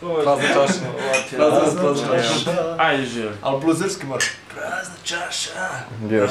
Prazna čaša. Prazna, prazna čaša. Ajde, živi. Ali bluzirski mora. Prazna čaša. Yes.